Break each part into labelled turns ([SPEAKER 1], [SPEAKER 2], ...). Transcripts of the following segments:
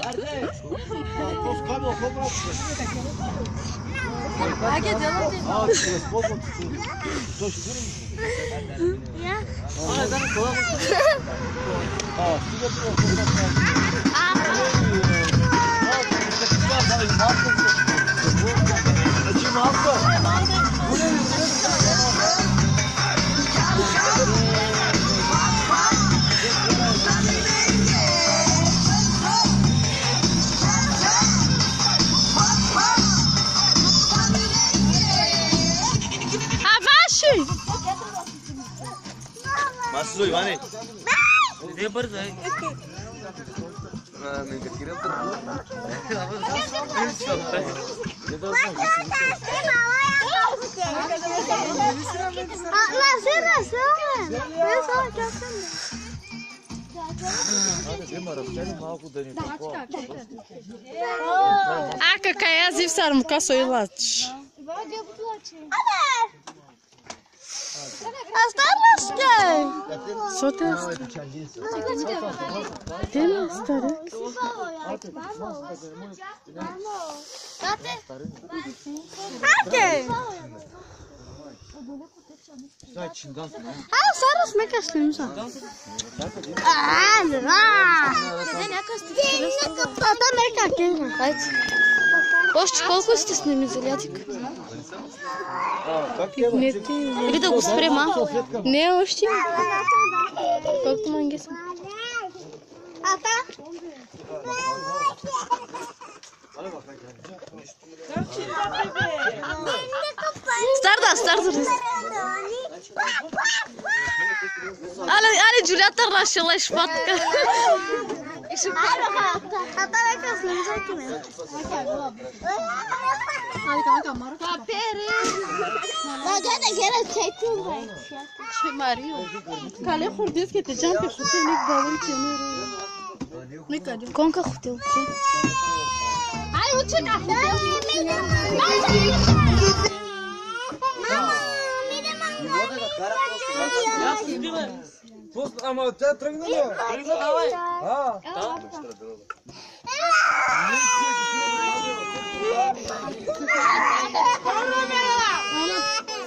[SPEAKER 1] Tarde. Pues como, como. А где дело ты? А, через богу. Дождь бурим.
[SPEAKER 2] Я? А,
[SPEAKER 1] да,
[SPEAKER 3] была.
[SPEAKER 1] А, что я тут?
[SPEAKER 2] А, Masuk di mana?
[SPEAKER 3] não berzai. Nah,
[SPEAKER 1] minggu não terbuat. Masuk, masuk. Masuk, masuk.
[SPEAKER 4] А какая зивсар мука сойлач?
[SPEAKER 2] Вода плачет. Останешся? Що ти
[SPEAKER 4] Ти не старик.
[SPEAKER 2] Тати?
[SPEAKER 1] Тати!
[SPEAKER 2] А, зараз ми кашлюємося. А, два! Та там яка кілька. Кошечка колкості
[SPEAKER 4] с ними залятик. Відео у спряма. Не ощі.
[SPEAKER 2] Как ти
[SPEAKER 4] мангеса?
[SPEAKER 2] Старда, старда. Але,
[SPEAKER 4] але Джулія тарашила шпатка. І шпатка.
[SPEAKER 2] Até vai fazer uns oito minutos.
[SPEAKER 5] A pere. Mas eu
[SPEAKER 2] te quero cheio de
[SPEAKER 6] vai.
[SPEAKER 4] Che Mario. Cale
[SPEAKER 5] khurdis
[SPEAKER 4] ke te jam pe khute nik bawan ke
[SPEAKER 5] ne. Ne kadi.
[SPEAKER 4] Kon ka khute ukte.
[SPEAKER 5] Ai uche na khute.
[SPEAKER 2] Mama, mire mama. Я,
[SPEAKER 1] Пусть, а, трогнула.
[SPEAKER 2] Трогнула, давай. А, там.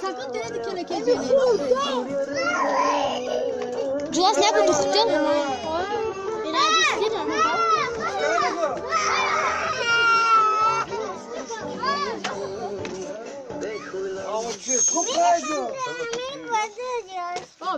[SPEAKER 5] Sakın döne dikene kesin.
[SPEAKER 2] Culas ne yapıyor? Dokuktun. Biraz üstüne.
[SPEAKER 1] Kopya ediyor.
[SPEAKER 5] Aa